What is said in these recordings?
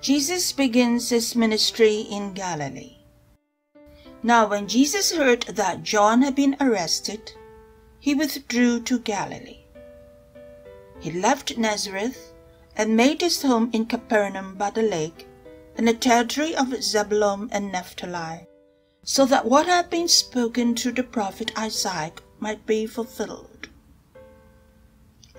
Jesus begins his ministry in Galilee. Now, when Jesus heard that John had been arrested, he withdrew to Galilee. He left Nazareth and made his home in Capernaum by the lake, in the territory of Zebulun and Naphtali, so that what had been spoken through the prophet Isaiah might be fulfilled.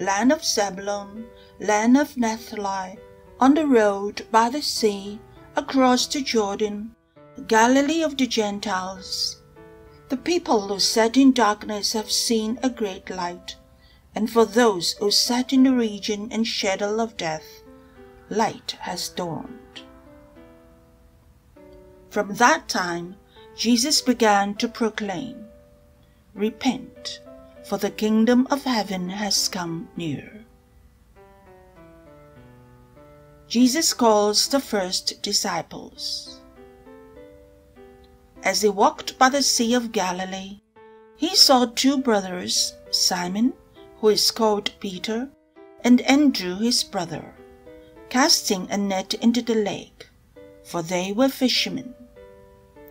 Land of Zebulun, land of Naphtali, on the road by the sea, across the Jordan, the Galilee of the Gentiles. The people who sat in darkness have seen a great light, and for those who sat in the region and shadow of death, light has dawned. From that time, Jesus began to proclaim, Repent, for the kingdom of heaven has come near. Jesus calls the first disciples. As he walked by the Sea of Galilee, he saw two brothers, Simon, who is called Peter, and Andrew his brother, casting a net into the lake, for they were fishermen.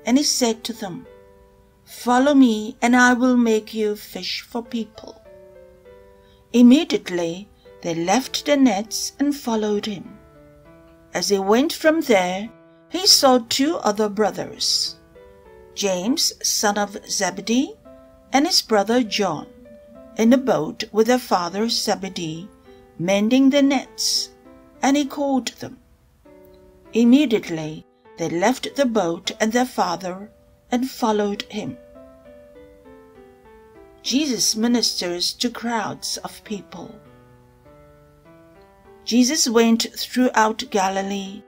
And he said to them, Follow me, and I will make you fish for people. Immediately they left their nets and followed him. As he went from there, he saw two other brothers, James, son of Zebedee, and his brother John, in a boat with their father Zebedee, mending the nets, and he called them. Immediately they left the boat and their father and followed him. Jesus ministers to crowds of people. Jesus went throughout Galilee,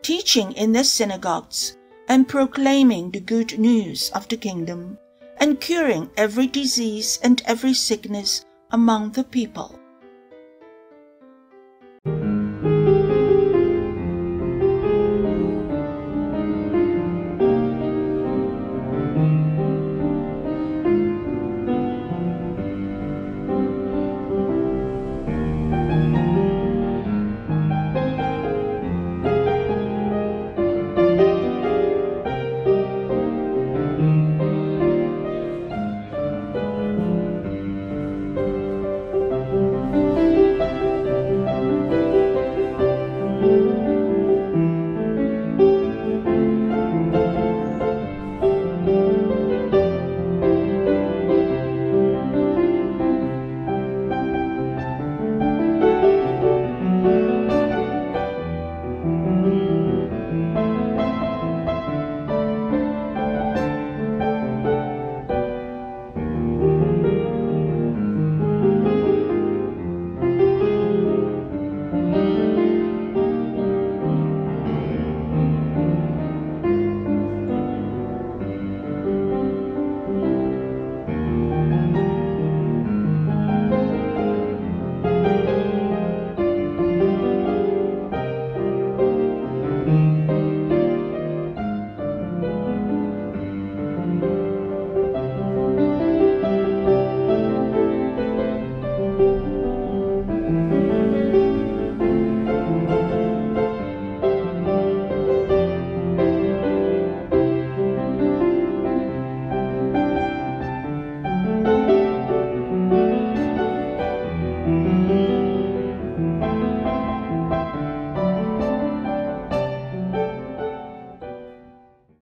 teaching in the synagogues and proclaiming the good news of the kingdom and curing every disease and every sickness among the people.